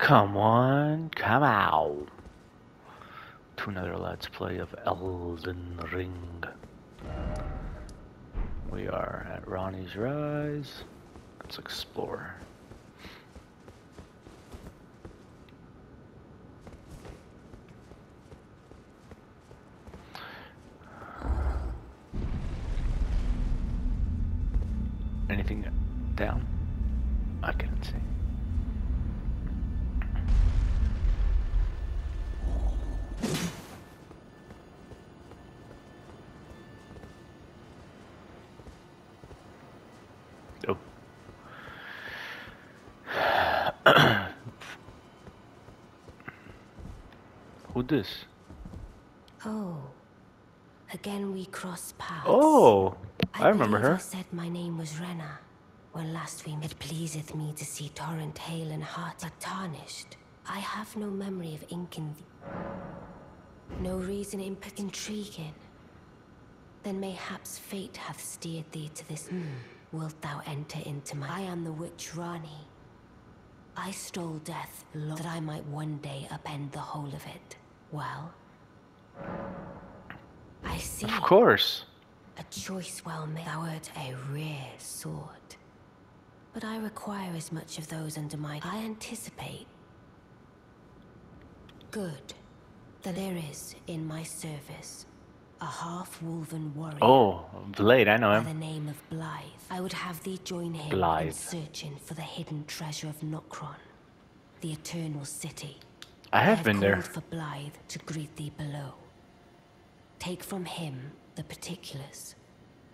Come on, come out to another Let's Play of Elden Ring. We are at Ranni's Rise. Let's explore. This? Oh, again we cross paths. Oh, I, remember her. I said my name was Renna. When last we met, it pleaseth me to see Torrent hale and heart, but tarnished. I have no memory of ink in thee. No reason in but intriguing. Then mayhaps fate hath steered thee to this. Hmm. Wilt thou enter into my? I am the witch Ranni. I stole death long that I might one day upend the whole of it. Well, I see. Of course. A choice well made. Thou art a rare sort. But I require as much of those under my... I anticipate. Good. Then there is, in my service, a half-wolven warrior. Oh, Blade, I know him. By the name of Blaidd. I would have thee join him Blaidd. in searching for the hidden treasure of Nokron, the Eternal City. I have been there. for Blaidd to greet thee below. Take from him the particulars.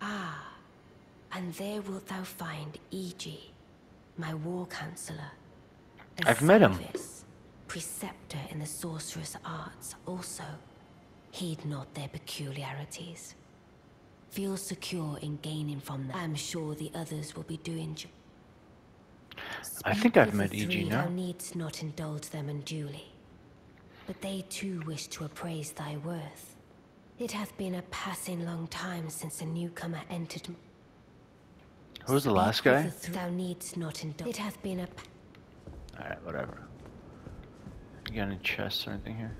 Ah, and there wilt thou find Iji, my war counselor. I've met him. Preceptor in the sorcerous arts also. Heed not their peculiarities. Feel secure in gaining from them. I'm sure the others will be doing ju- I think I've met Iji now. Thou needst not indulge them unduly. But they too wish to appraise thy worth. It hath been a passing long time since a newcomer entered. Who's the last guy? Thou needst not indulge. It hath been a. Alright, whatever. You got any chests or anything here?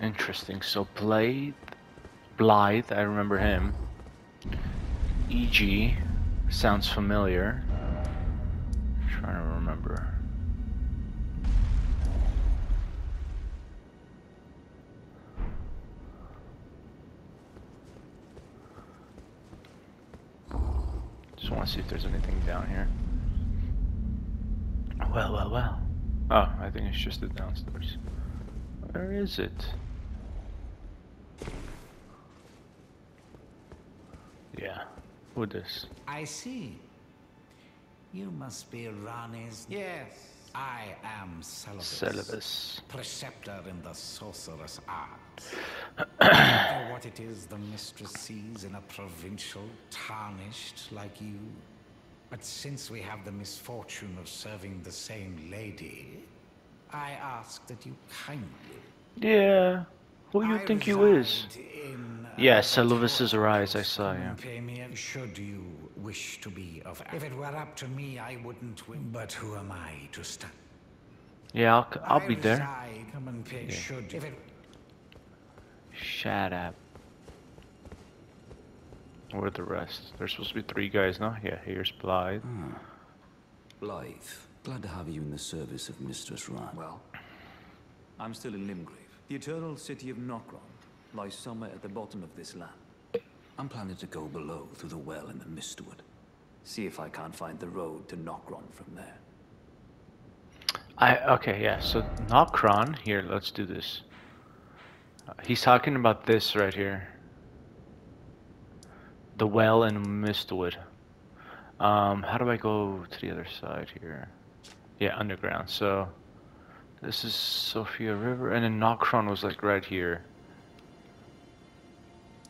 Interesting. So Blade, Blaidd, I remember him. Iji sounds familiar. I'm trying to remember. Just want to see if there's anything down here. Well, well, well. Oh, I think it's just the downstairs. Where is it? Yeah. Who this? I see. You must be Ranni's. Yes, I am Seluvis. Seluvis. Preceptor in the sorcerous arts. I know what it is the mistress sees in a provincial tarnished like you. But since we have the misfortune of serving the same lady, I ask that you kindly. Yeah. Who do you I think you is? Yes, in uh, Yeah, a Seluvis's tower. arise, I saw, Come yeah. Pay me a- should you wish to be of. If it were up to me, I wouldn't win. But who am I to stand? Yeah, I'll, c- I'll be there. reside- Come. Yeah. If it Shut up. Where are the rest? There's supposed to be three guys, no? Yeah, here's Blaidd. Hmm. Blaidd, glad to have you in the service of Mistress Ran. Well, I'm still in Limgrave. The eternal city of Nokron lies somewhere at the bottom of this land. I'm planning to go below through the well in the Mistwood. See if I can't find the road to Nokron from there. I okay, yeah. So Nokron, here, let's do this. Uh, he's talking about this right here. The well in Mistwood. Um, how do I go to the other side here? Yeah, underground. So this is Siofra River, and then Nokron was like right here.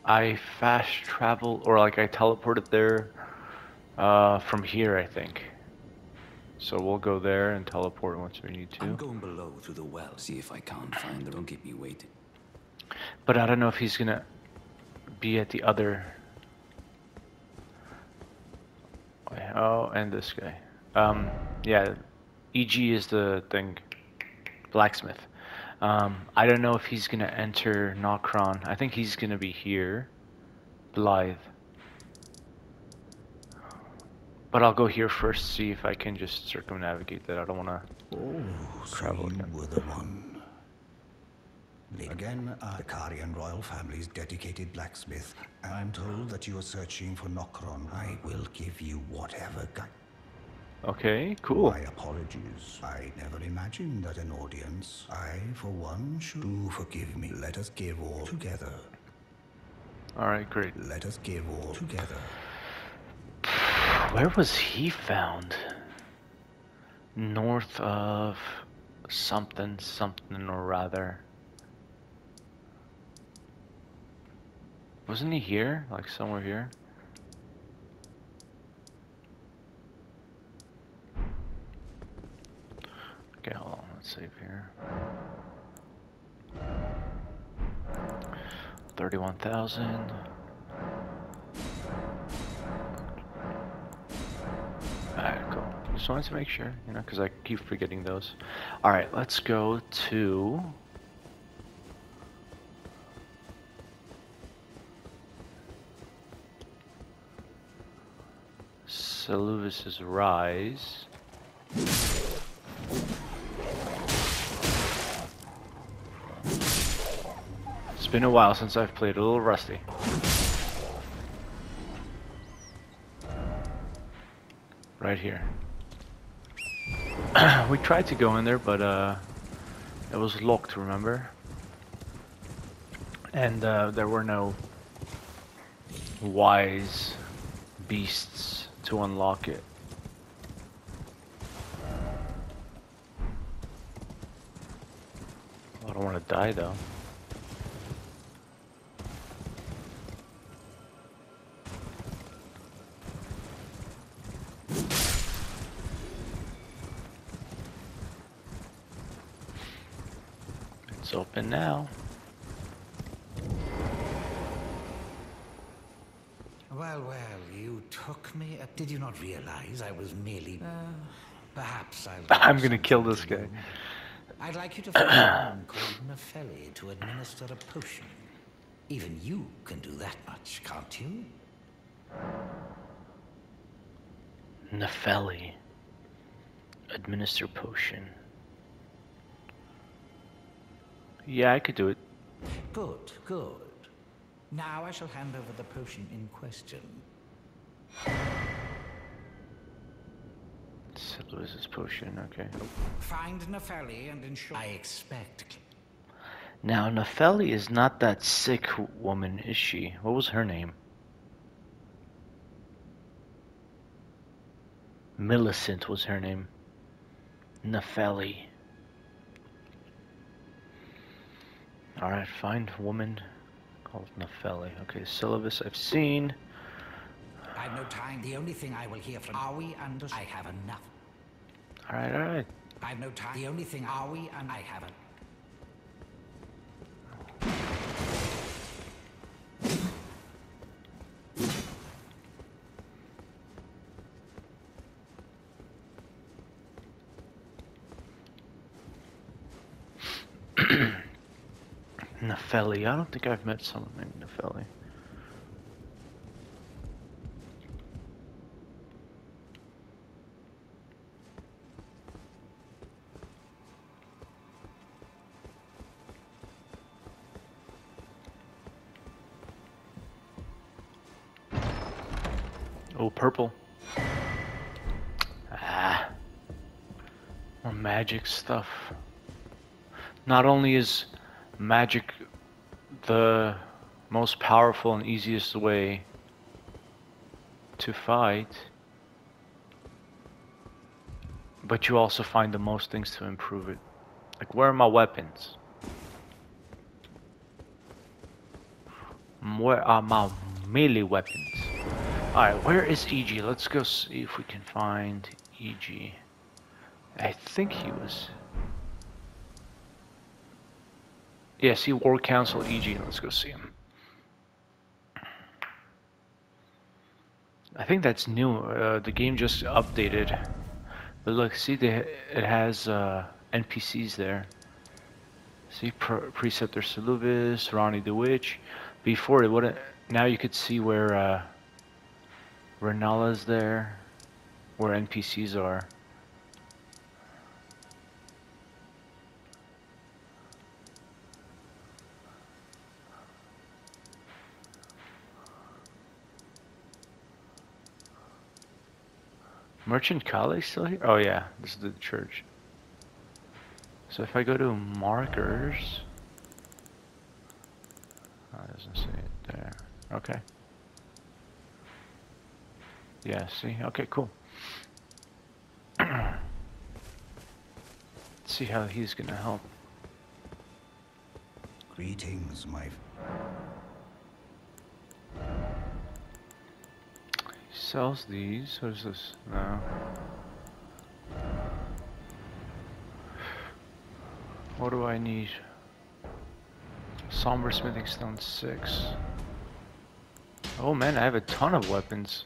I fast travel, or like I teleported there uh, from here, I think. So we'll go there and teleport once we need to. I'm going below through the well, see if I can't find the. Don't keep me waiting. But I don't know if he's gonna be at the other. Oh, and this guy. Um, yeah, Iji is the thing. Blacksmith. Um, I don't know if he's gonna enter Nokron. I think he's gonna be here. Blaidd. But I'll go here first, see if I can just circumnavigate that. I don't wanna Oh, Travel so again. were the one. Again, the Carian royal family's dedicated blacksmith. I'm told that you are searching for Nokron. I will give you whatever guide. Okay, cool. My apologies. I never imagined that an audience, I for one, should do forgive me. Let us give all together. Alright, great. Let us give all together. Where was he found? North of something, something or rather. Wasn't he here? Like somewhere here? Okay, hold on, let's save here. 31,000. Alright, cool. Just wanted to make sure, you know, because I keep forgetting those. Alright, let's go to. Seluvis's Rise. Been a while since I've played, a little rusty. Right here. we tried to go in there, but uh, it was locked, remember? And uh, there were no wise beasts to unlock it. I don't want to die though. It's now. Well, well, you took me. Uh, did you not realize I was merely. perhaps I'll. I'm gonna kill this to guy. I'd like you to find a woman called Nepheli to administer a potion. Even you can do that much, can't you? Nepheli. Administer potion. Yeah, I could do it. Good, good. Now I shall hand over the potion in question. Silua's potion, okay. Find Nepheli and ensure. I expect. Now, Nepheli is not that sick woman, is she? What was her name? Millicent was her name. Nepheli. Alright, find woman called Nepheli. Okay, syllabus I've seen. I've no time. The only thing I will hear from. Are we under? I have enough. Alright, alright. I've no time. The only thing. Are we? And I haven't. Nepheli. I don't think I've met someone named Nepheli. Oh, purple. Ah. More magic stuff. Not only is magic the most powerful and easiest way to fight, but you also find the most things to improve it. Like, where are my weapons? Where are my melee weapons? Alright, where is Iji? Let's go see if we can find Iji. I think he was. Yeah, see War Council Iji. Let's go see him. I think that's new. Uh, the game just updated. But look, see, it has uh, NPCs there. See, Pre Preceptor Seluvis, Ranni the Witch. Before it wouldn't. Now you could see where uh, Rennala's there, where NPCs are. Merchant Kale still here? Oh yeah, this is the church. So if I go to markers, oh, it doesn't say it there. Okay. Yeah, see? Okay, cool. Let's see how he's gonna help. Greetings, my sells these. What is this? No. What do I need? Somber smithing stone six. Oh man, I have a ton of weapons.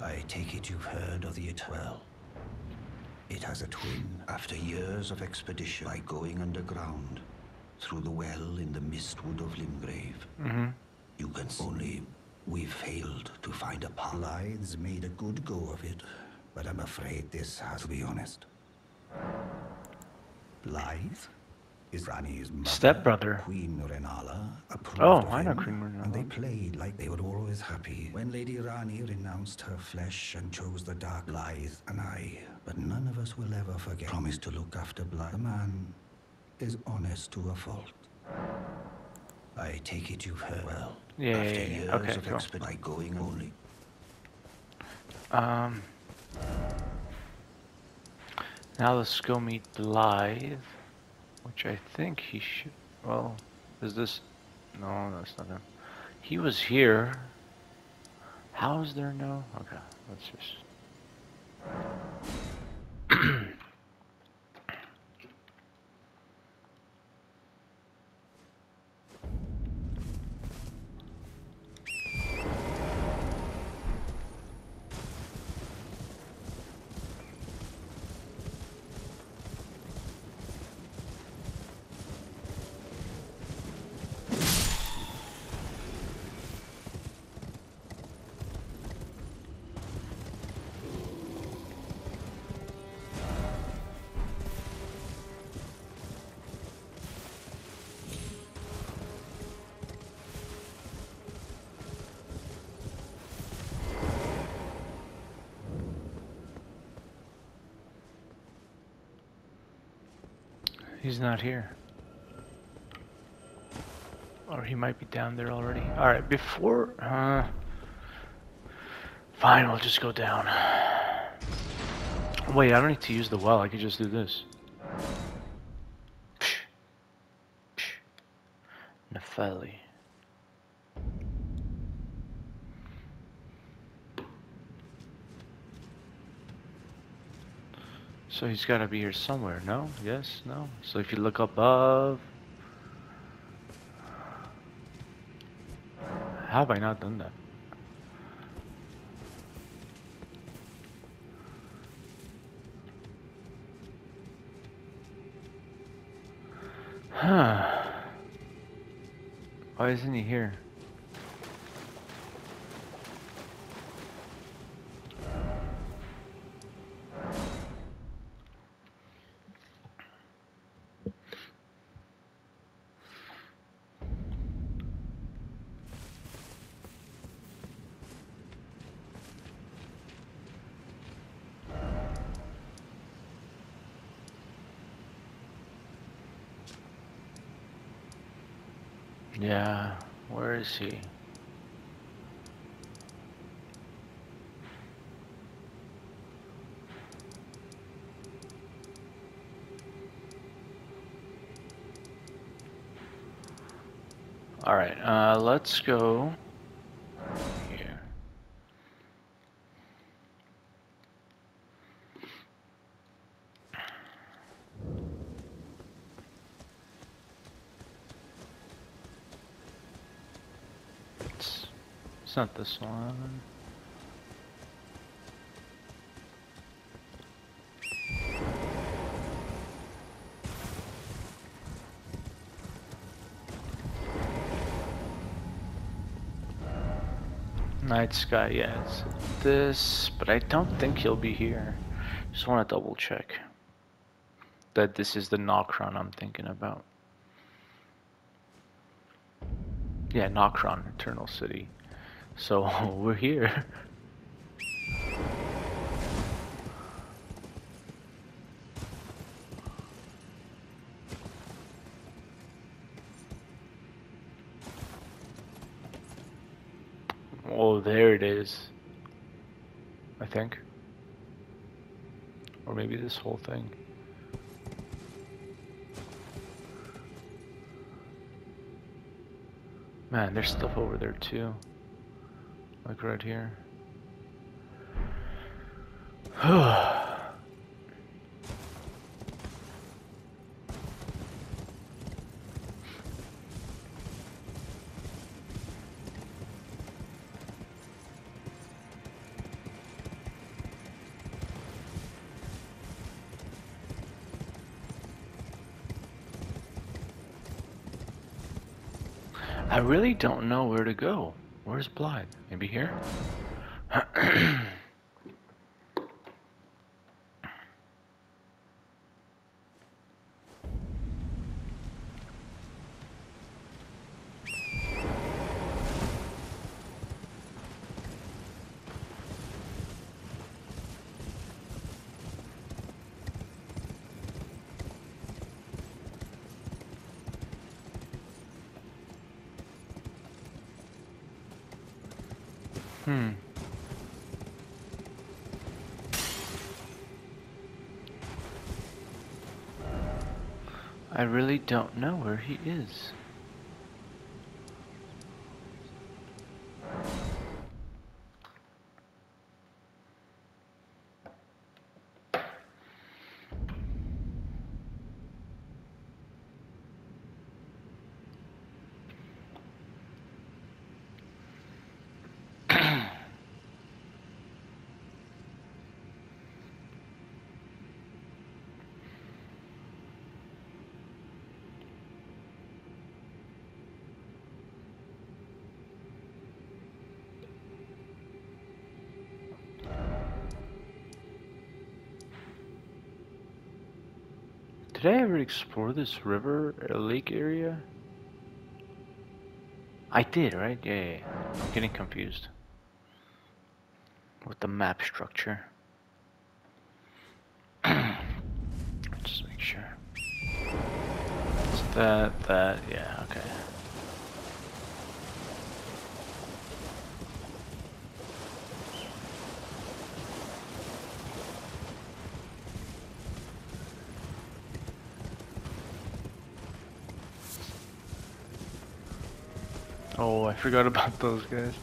I take it you've heard of the Eternal. It has a twin. After years of expedition by going underground, through the well in the mistwood of Limgrave, Mm-hmm. you can only we've failed to find a path. Blaidd's made a good go of it, but I'm afraid this has to be honest. Blaidd is Ranni's mother, Stepbrother. Queen Rennala, approved Oh, of I know him, Queen And they played like they were always happy. When Lady Ranni renounced her flesh and chose the dark Blaidd and I, but none of us will ever forget. Promised to look after Blaidd. The man is honest to a fault. I take it you've heard well. Yeah, After yeah, yeah. years Okay, of cool. by going only. Um. Now let's go meet Blaidd, which I think he should. Well, is this? No, that's not him. He was here. How is there no? Okay, let's just. He's not here. Or he might be down there already. Alright, before. Uh, fine, we'll just go down. Wait, I don't need to use the well, I could just do this. So he's got to be here somewhere. No? Yes? No? So if you look above. How have I not done that? Huh. Why isn't he here? Yeah, where is he? All right, uh, let's go here. It's not this one. Night Sky, yeah, it's this, but I don't think he'll be here. Just want to double check that this is the Nokron I'm thinking about. Yeah, Nokron, Eternal City. So we're here. Oh, there it is. I think. Or maybe this whole thing. Man, there's stuff over there too. Like right here. I really don't know where to go. Where's Blaidd? Maybe here? Hmm. I really don't know where he is. Did I ever explore this river or lake area? I did, right? Yeah, yeah, yeah. I'm getting confused with the map structure. Just make sure. That, that, yeah, okay. Oh, I forgot about those guys.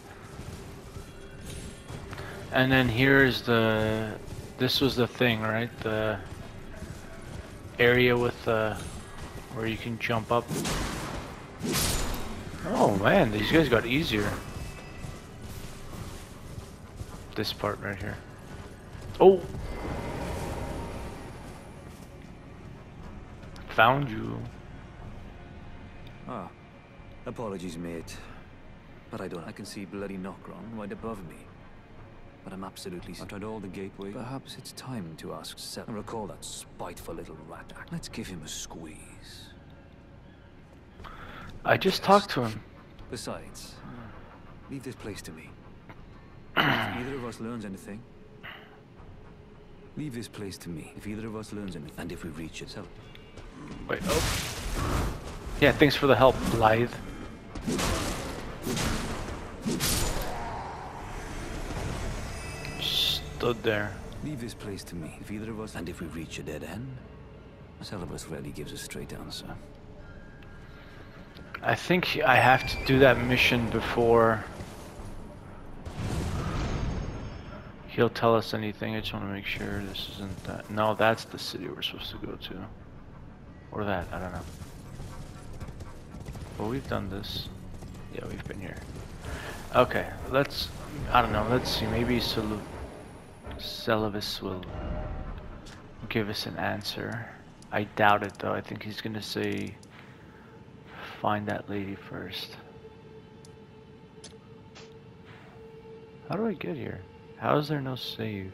And then here's the, this was the thing, right? The area with the, where you can jump up. Oh man, these guys got easier. This part right here. Oh! Found you. Apologies, mate. But I don't. I can see bloody Nokron right above me. But I'm absolutely. I've tried all the gateways. Perhaps it's time to ask Seth. I recall that spiteful little rat. Let's give him a squeeze. I just talked to him. Besides, leave this place to me. if either of us learns anything, leave this place to me. If either of us learns anything, and if we reach it, so. Wait, oh. Yeah, thanks for the help, Blaidd. Stood there. Leave this place to me. If either of us, and if we reach a dead end, Seluvis rarely gives a straight answer. I think I have to do that mission before he'll tell us anything. I just want to make sure this isn't that. No, that's the city we're supposed to go to. Or that, I don't know. But we've done this. Yeah, we've been here. Okay, let's. I don't know. Let's see. Maybe Selu will give us an answer. I doubt it though. I think he's gonna say, find that lady first. How do I get here? How is there no save?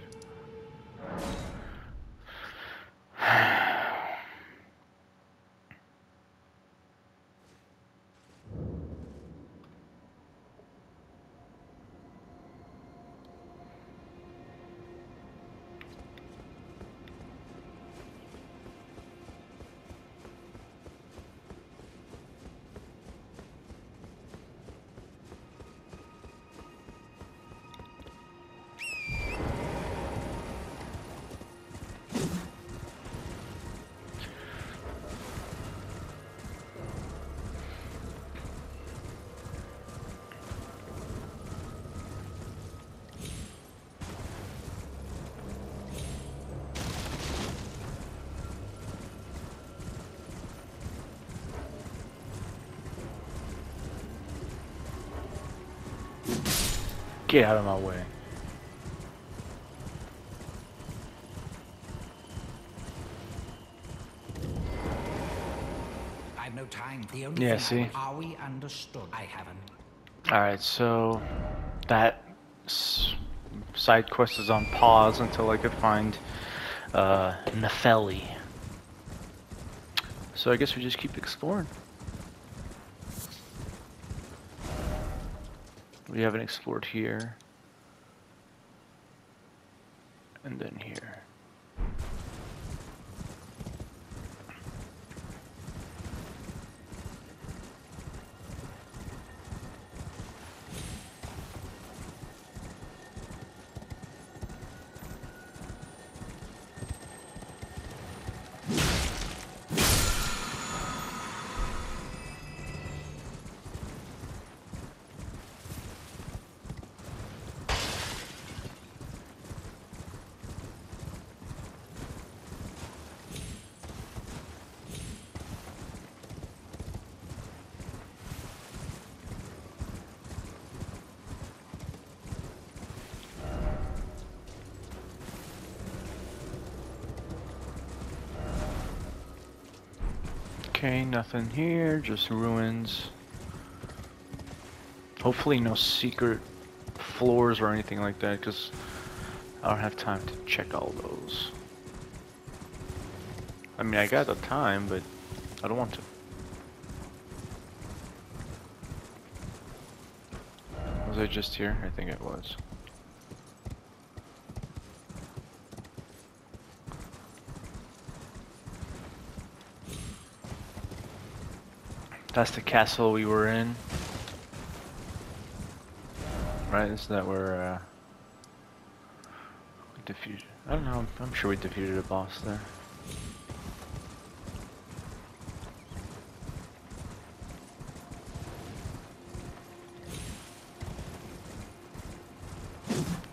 Get out of my way. I've no time. The only Yeah, see? Are we understood? I haven't. Alright, so that side quest is on pause until I could find uh, Nepheli. So I guess we just keep exploring. We haven't explored here. And then here. Okay, nothing here, just ruins. Hopefully no secret floors or anything like that, because I don't have time to check all those. I mean, I got the time, but I don't want to. Was I just here? I think it was. That's the castle we were in. Right, isn't that where, uh... We defeated... I don't know, I'm sure we defeated a boss there.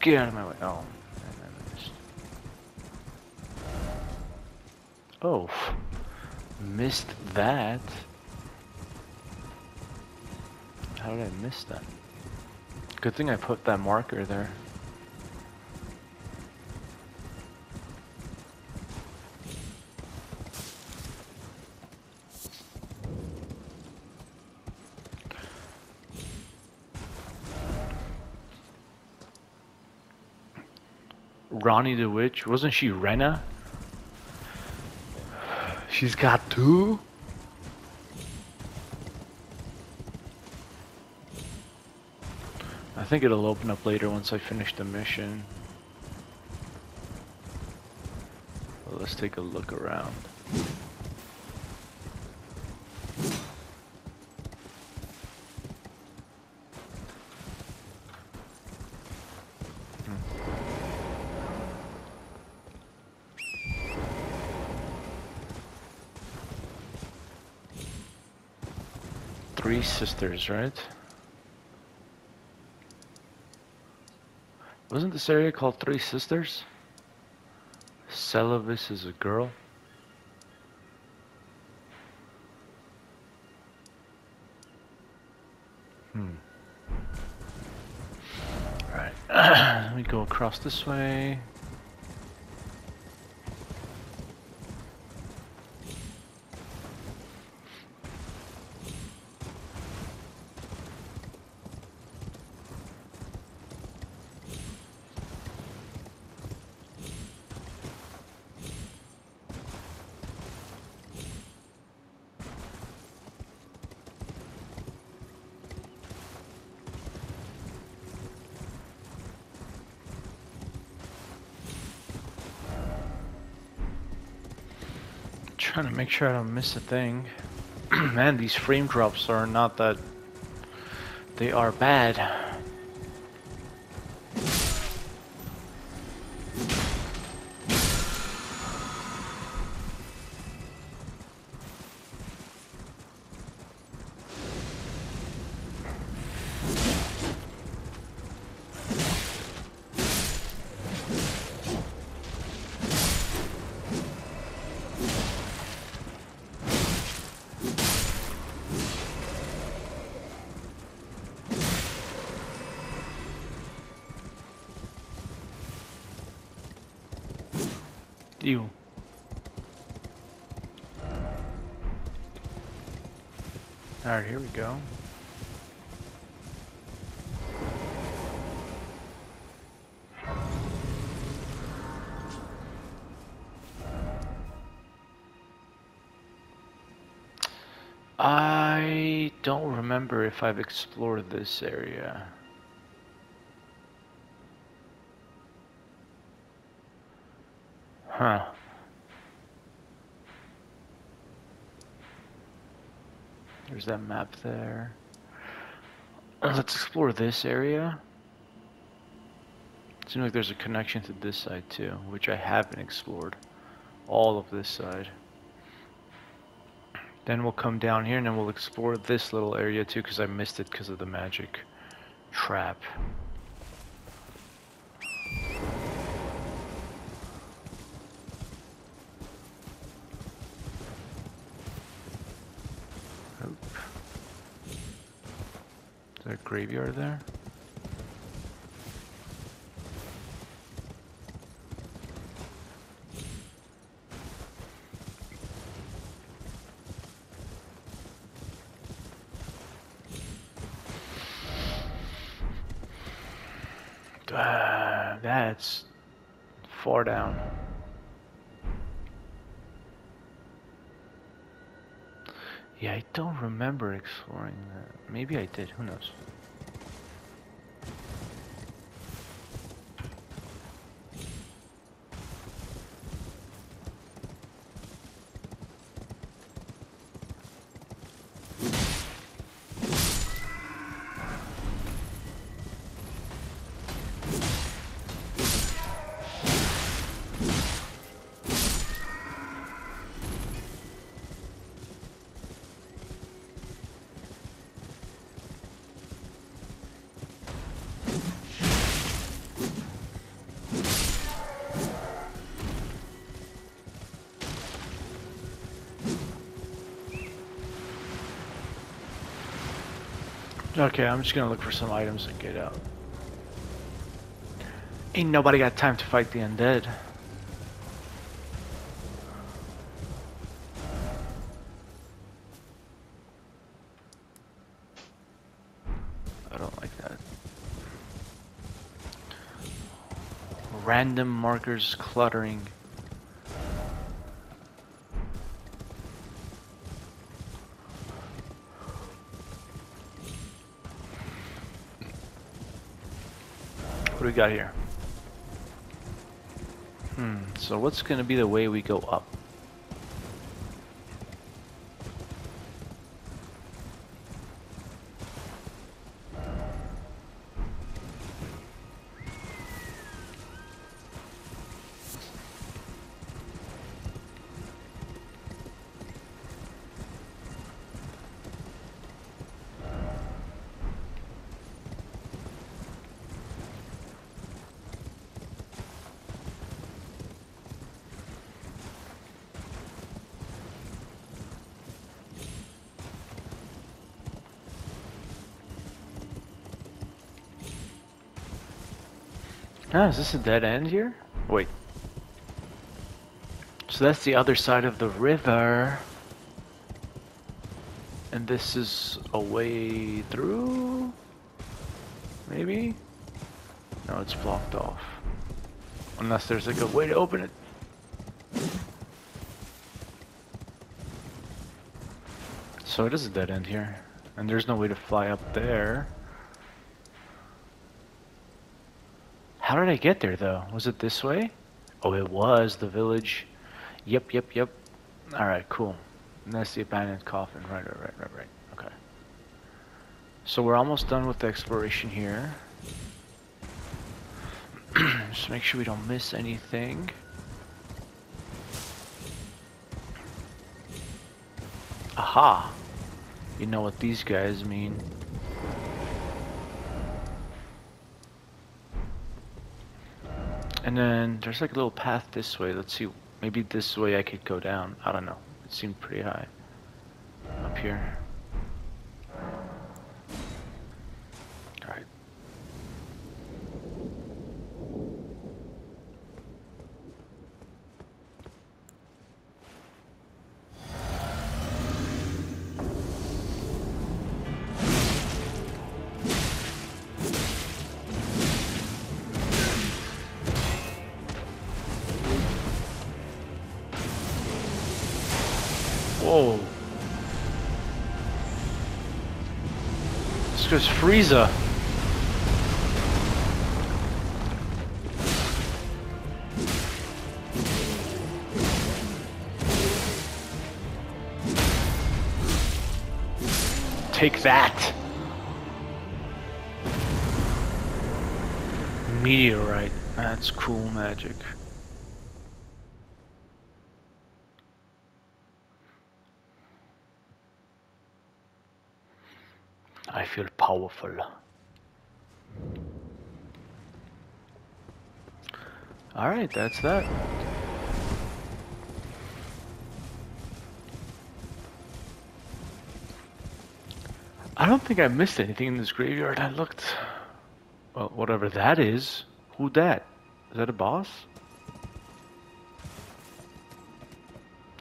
Get out of my way. Oh. Oh. Missed that. How did I miss that? Good thing I put that marker there. Ranni the Witch, wasn't she Renna? She's got two? I think it'll open up later once I finish the mission. Well, let's take a look around. Hmm. Three sisters, right? Wasn't this area called Three Sisters? Seluvis is a girl. Hmm. Alright. We go across this way. Trying to make sure I don't miss a thing. Man, these frame drops are not that... They are bad. I don't remember if I've explored this area. Huh. There's that map there. Let's explore this area. It Seems like there's a connection to this side too, which I haven't explored. All of this side. Then we'll come down here and then we'll explore this little area too because I missed it because of the magic trap. Oop. Is there a graveyard there? Uh, that's far down. Yeah, I don't remember exploring that. Maybe I did, who knows? Okay, I'm just gonna look for some items and get out. Ain't nobody got time to fight the undead. I don't like that. Random markers cluttering. What we got here? Hmm, so what's gonna be the way we go up? Ah, is this a dead end here? Wait. So that's the other side of the river. And this is a way through? Maybe? No, it's blocked off. Unless there's a way to open it. So it is a dead end here. And there's no way to fly up there. How did I get there though? Was it this way? Oh, it was the village. Yep, yep, yep. Alright, cool. And that's the abandoned coffin. Right, right, right, right, right. Okay. So we're almost done with the exploration here. Just make sure we don't miss anything. Aha! You know what these guys mean. And then there's like a little path this way. Let's see. Maybe this way I could go down. I don't know. It seemed pretty high up here. Frieza. Take that. Meteorite. That's cool magic. Feel powerful. Alright, that's that. I don't think I missed anything in this graveyard. I looked. Well, whatever that is. Who that? Is that a boss?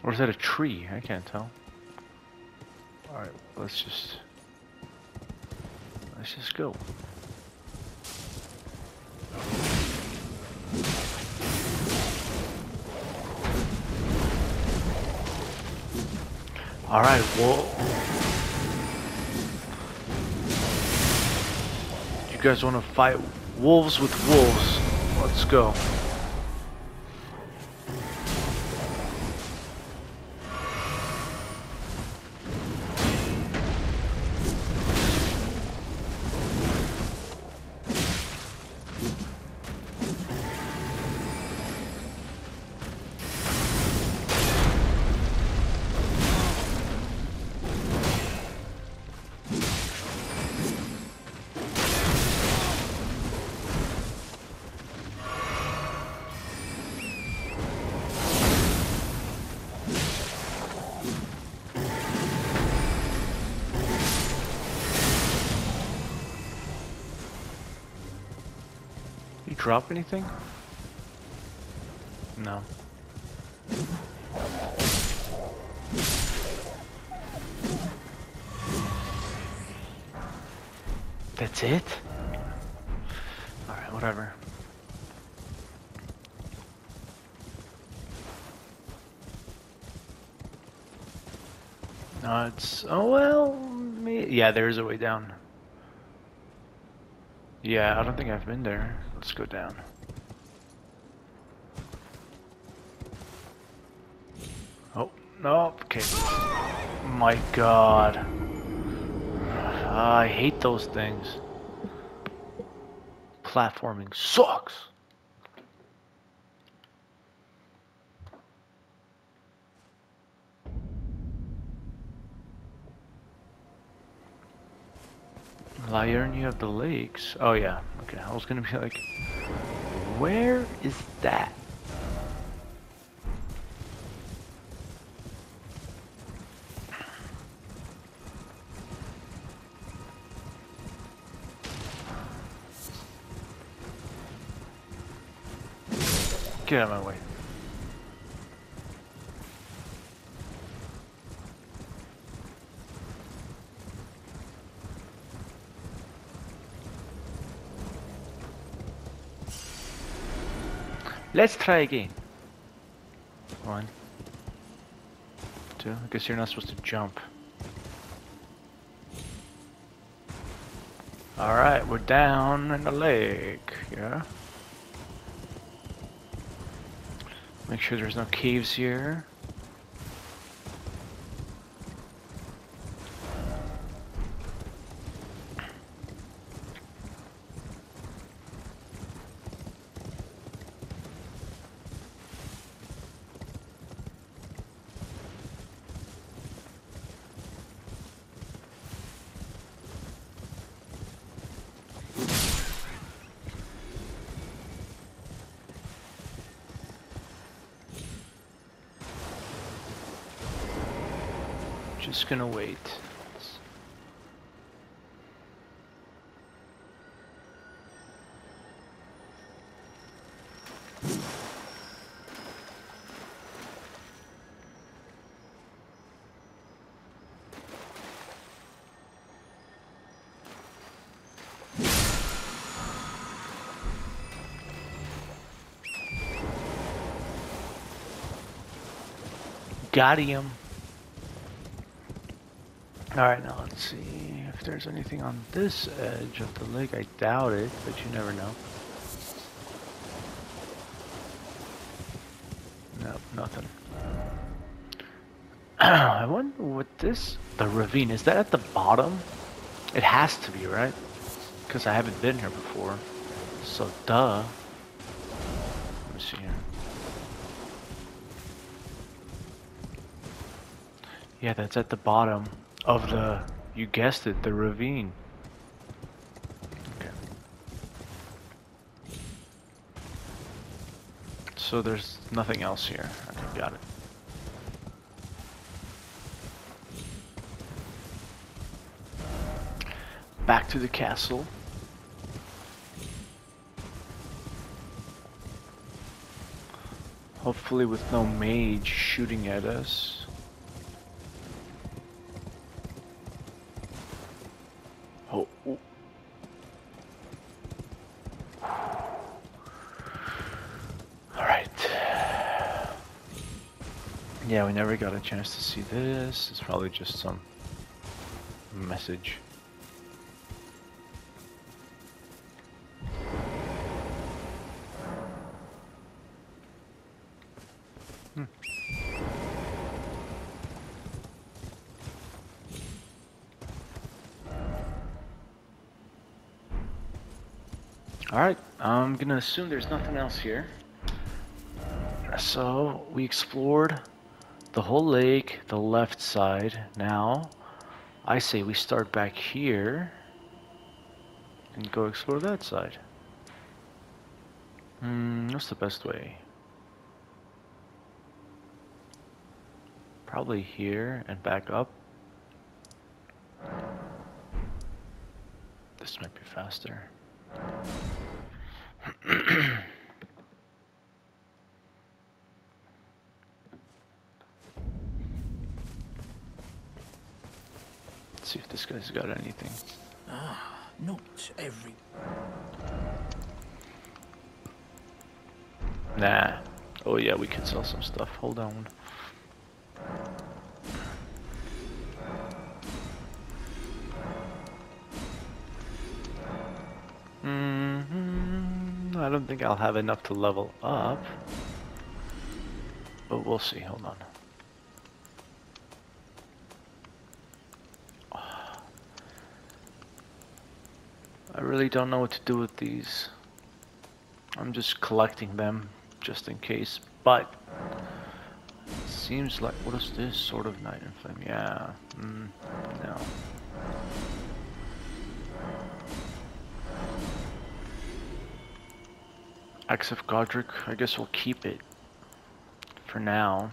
Or is that a tree? I can't tell. Alright, let's just... Let's just go. Alright, well... You guys want to fight wolves with wolves? Let's go. Drop anything? No. That's it? Alright, whatever. No, it's... Oh, well... me- Yeah, there's a way down. Yeah, I don't think I've been there. Let's go down. Oh, no, okay. My god. I hate those things. Platforming sucks. Liurnia of the Lakes. Oh yeah. Okay, I was gonna be like, where is that? Get out of my way. Let's try again. One. Two. I guess you're not supposed to jump. Alright, we're down in the lake. Yeah. Make sure there's no caves here. Gonna wait. Got him. Alright, now let's see if there's anything on this edge of the lake. I doubt it, but you never know. Nope, nothing. I wonder what this... The ravine, is that at the bottom? It has to be, right? Because I haven't been here before. So, duh. Let me see here. Yeah, that's at the bottom of the, you guessed it, the ravine. Okay. So there's nothing else here. Okay, got it. Back to the castle. Hopefully with no mage shooting at us. Never got a chance to see this. It's probably just some message. Hmm. Alright, I'm gonna assume there's nothing else here. So, we explored the whole lake, the left side. Now, I say we start back here and go explore that side. Hmm, what's the best way? Probably here and back up. This might be faster. Let's see if this guy's got anything. Ah, not every. Nah. Oh yeah, we can sell some stuff. Hold on. Mm-hmm. I don't think I'll have enough to level up. But we'll see. Hold on. Really don't know what to do with these. I'm just collecting them just in case, but seems like what is this Sword of Night and Flame? Yeah, mm, no. Axe of Godrick, I guess we'll keep it for now.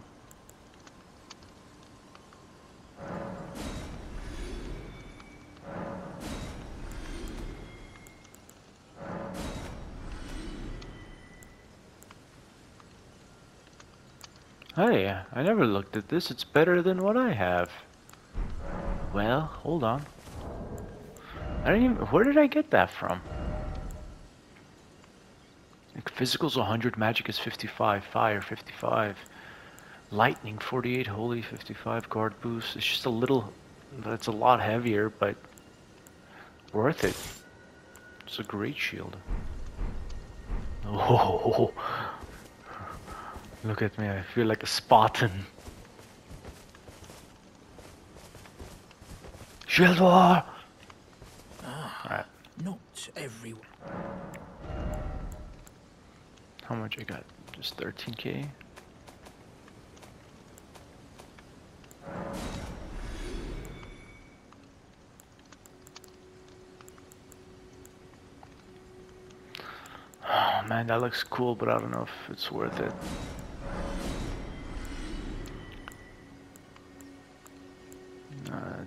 Looked at this. It's better than what I have. Well, hold on. I don't even. Where did I get that from? Like physical's 100, magic is 55, fire 55, lightning 48, holy 55, guard boost. It's just a little. It's a lot heavier, but worth it. It's a great shield. Oh, look at me! I feel like a Spartan. Shield war. Ah, Alright, Not everyone. how much I got? Just 13k. Oh man, that looks cool, but I don't know if it's worth it.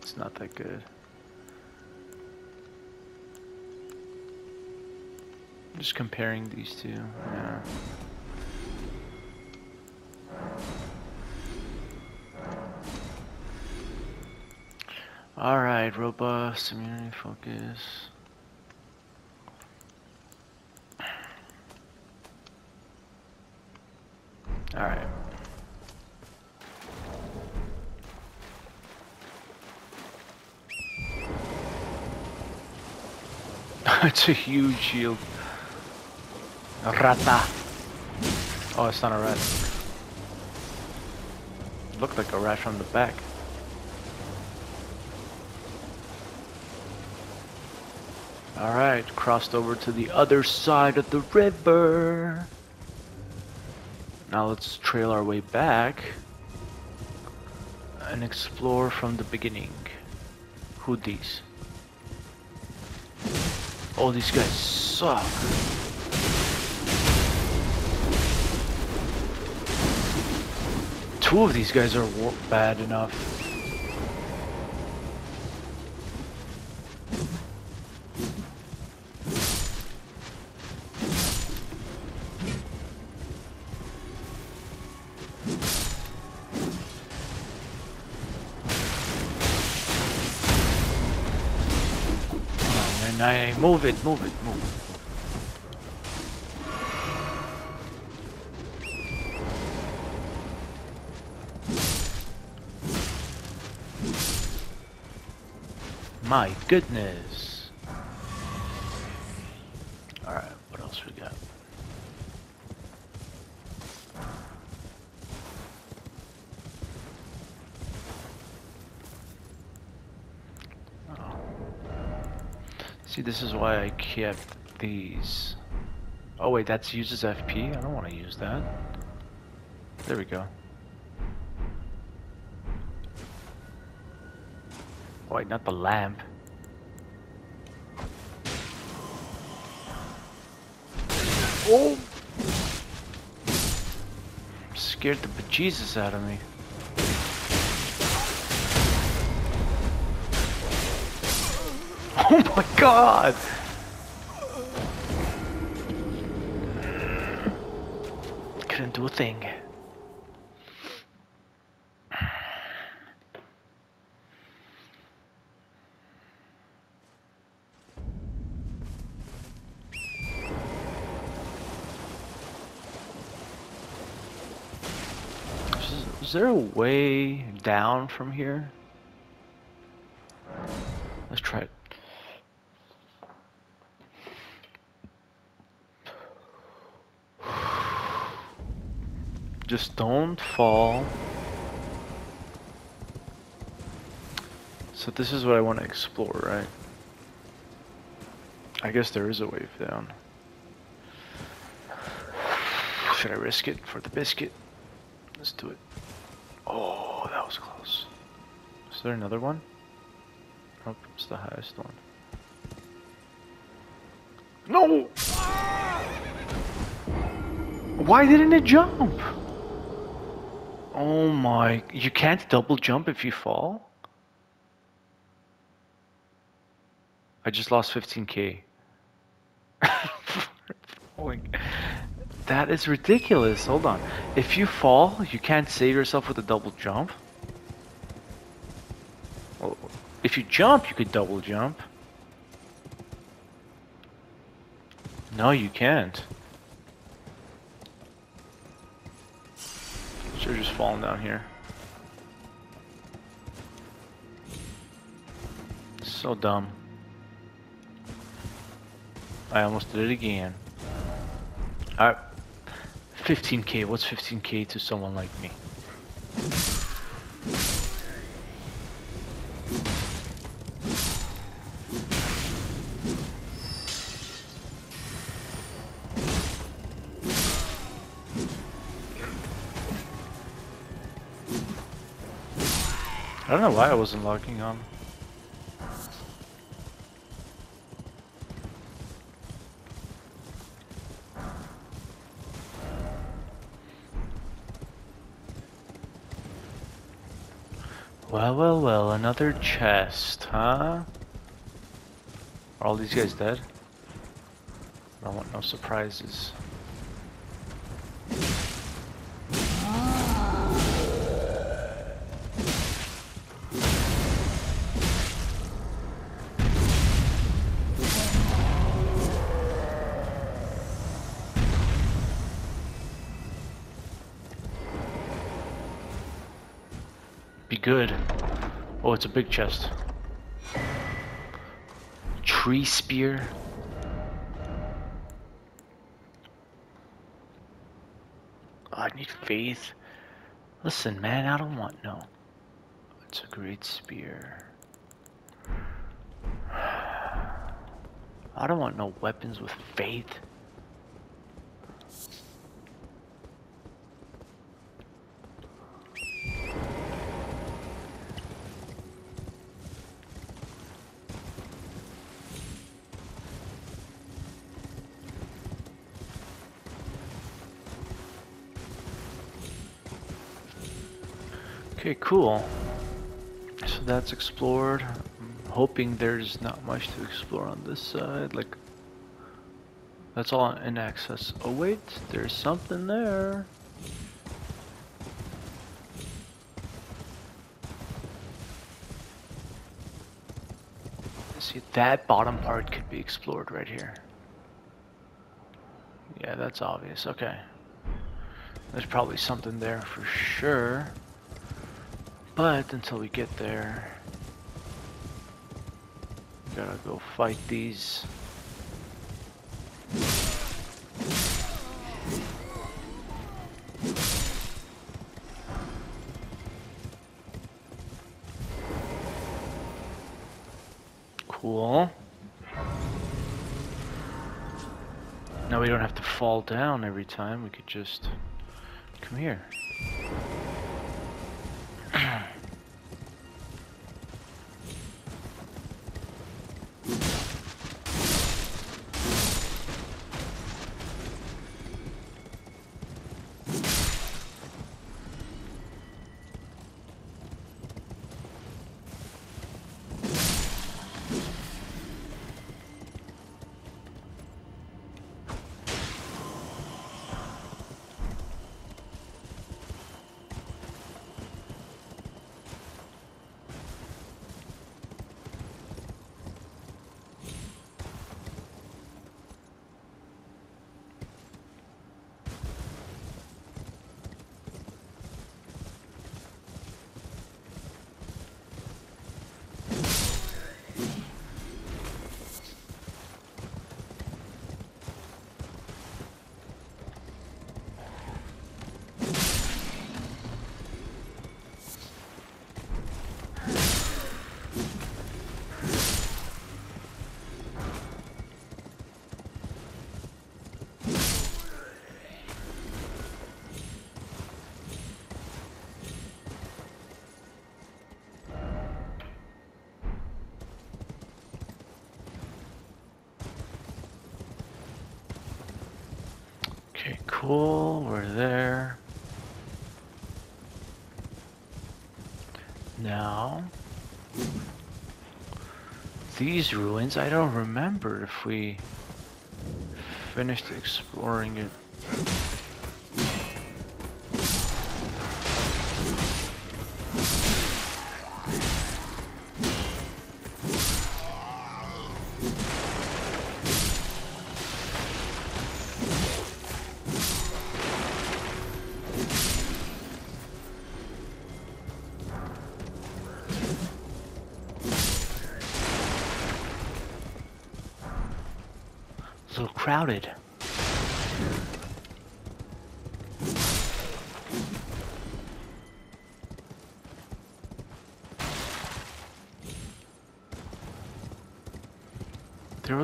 It's not that good. Just comparing these two, yeah. Alright, robust, immunity, focus. Alright. It's a huge shield. Rata. Oh, it's not a rat. Looked like a rat from the back. Alright, crossed over to the other side of the river. Now let's trail our way back and explore from the beginning. Who these? Oh, these guys suck. Two of these guys are bad enough. I move it, move it, move it. My goodness. Alright, what else we got? Oh. See, this is why I kept these. Oh wait, that's uses FP? I don't want to use that. There we go. Oh, wait, not the lamp. Oh! Scared the bejesus out of me. Oh my god! Couldn't do a thing. Is, there a way down from here? Let's try it. Just don't fall. So this is what I want to explore, right? I guess there is a wave down. Should I risk it for the biscuit? Let's do it. Oh, that was close. Is there another one? Nope, it's the highest one. No! Why didn't it jump? Oh my, you can't double jump if you fall? I just lost 15k. Falling. That is ridiculous. Hold on. If you fall, you can't save yourself with a double jump. If you jump, you could double jump. No, you can't. Should've just falling down here. So dumb. I almost did it again. Alright. 15k, what's 15k to someone like me? Know why I wasn't logging on. Well, well, well, another chest, huh? Are all these guys dead? I don't want no surprises. Good. Oh, it's a big chest. Tree spear. Oh, I need faith. Listen, man, I don't want no. It's a great spear. I don't want no weapons with faith. Okay, cool. So that's explored. I'm hoping there's not much to explore on this side. Like, that's all in access. Oh wait, there's something there. See, that bottom part could be explored right here. Yeah, that's obvious. Okay. There's probably something there for sure. But until we get there, gotta go fight these. Cool. Now we don't have to fall down every time, we could just come here. Now, these ruins, I don't remember if we finished exploring it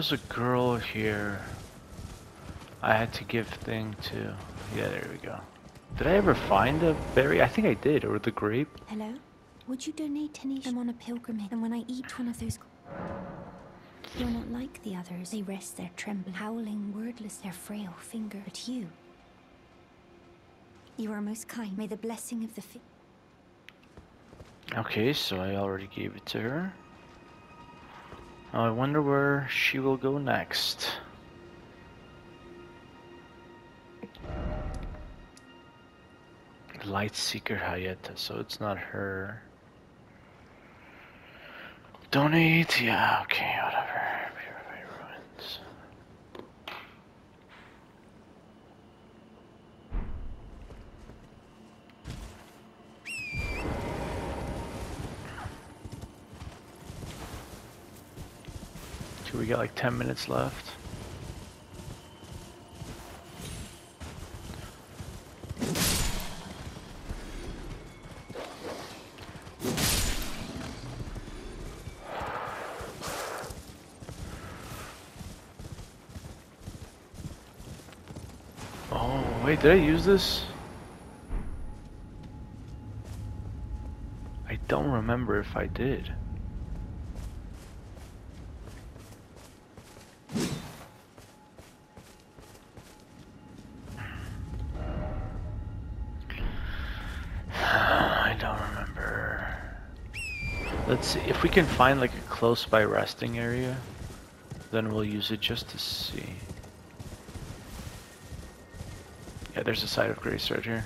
was a girl here I had to give thing to. Yeah, there we go. Did I ever find a berry? I think I did, or the grape. Hello? Would you donate any? I'm on a pilgrimage, and when I eat one of those... You're not like the others. They rest their trembling, howling, wordless, their frail finger. But you... You are most kind. May the blessing of the... Okay, so I already gave it to her. Now I wonder where she will go next. Lightseeker Hyetta, so it's not her. Donate, yeah, okay, whatever. Purify ruins. Okay, we got like 10 minutes left. Oh, wait, did I use this? I don't remember if I did. I don't remember. Let's see if we can find like a close by resting area, then we'll use it just to see. Yeah, there's a site of grace right here.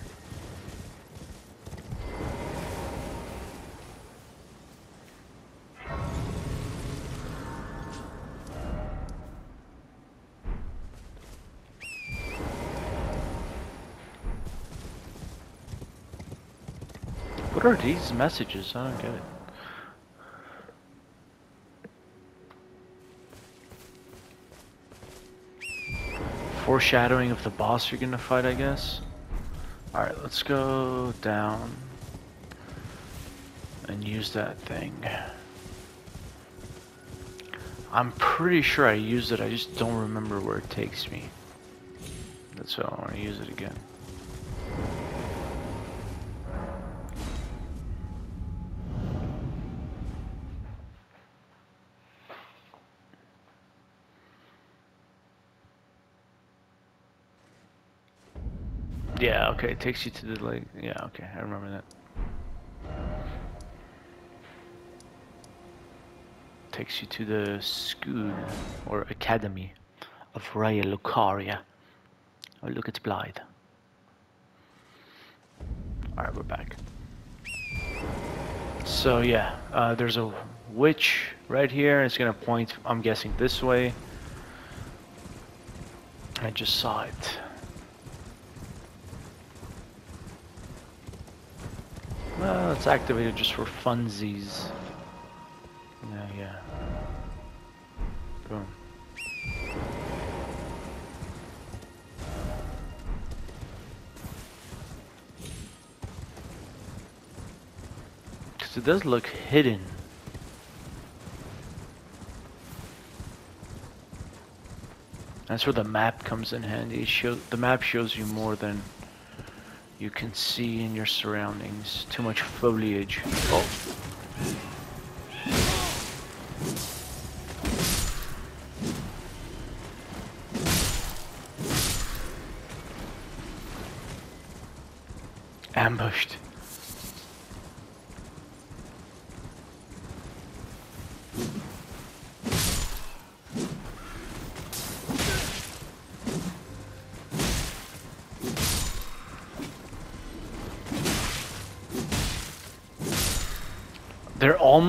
What are these messages? I don't get it. Foreshadowing of the boss you're gonna fight, I guess. Alright, let's go down and use that thing. I'm pretty sure I used it, I just don't remember where it takes me. That's why I want to use it again. Yeah, okay, it takes you to the lake. Yeah, okay, I remember that. Takes you to the school or academy of Raya Lucaria. Oh, look, it's Blaidd. Alright, we're back. So, yeah, uh, there's a witch right here. It's gonna point, I'm guessing, this way. I just saw it. Well, it's activated just for funsies. Yeah, yeah. Boom. Because it does look hidden. That's where the map comes in handy. Show, the map shows you more than you can see in your surroundings. Too much foliage. Oh.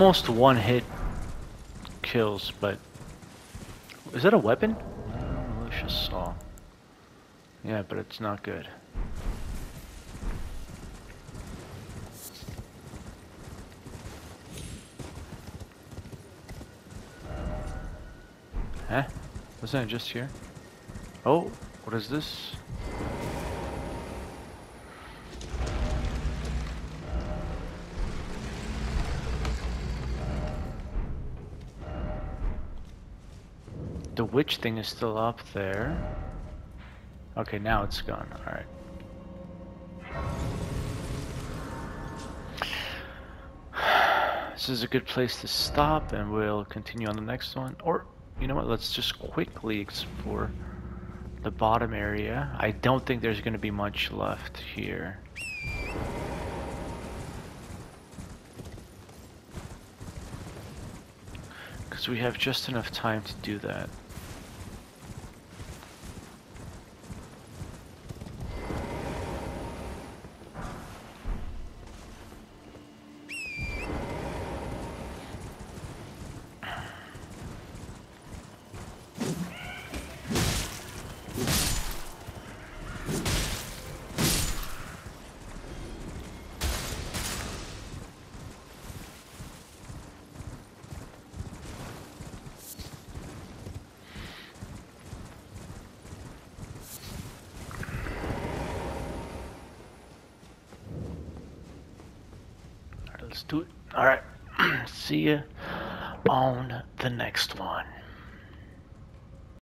Almost one hit kills, but is that a weapon? Malicious saw. Yeah, but it's not good. Huh? Wasn't it just here? Oh, what is this? Witch thing is still up there. Okay, now it's gone. Alright. This is a good place to stop and we'll continue on the next one. Or, you know what, let's just quickly explore the bottom area. I don't think there's going to be much left here. Because we have just enough time to do that.